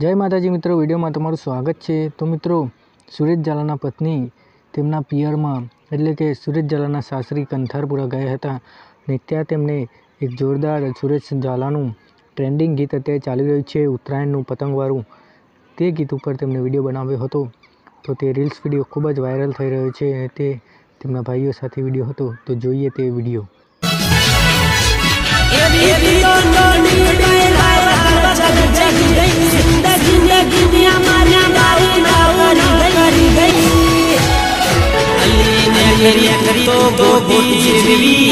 જય માતાજી મિત્રો, વિડીયોમાં તમારું સ્વાગત છે. તો મિત્રો, સુરેશ ઝાલાના પત્ની તેમના પિયરમાં, એટલે કે સુરેશ ઝાલાના સાસરી કંથારપુરા ગયા હતા ને ત્યાં તેમને એક જોરદાર સુરેશ ઝાલાનું ટ્રેન્ડિંગ ગીત અત્યારે ચાલી રહ્યું છે, ઉત્તરાયણનું પતંગવાળું. તે ગીત ઉપર તેમણે વીડિયો બનાવ્યો હતો. તો તે રીલ્સ વીડિયો ખૂબ જ વાયરલ થઈ રહ્યો છે તે તેમના ભાઈઓ સાથે વીડિયો હતો. તો જોઈએ તે વીડિયો. તો ગોતી જેવી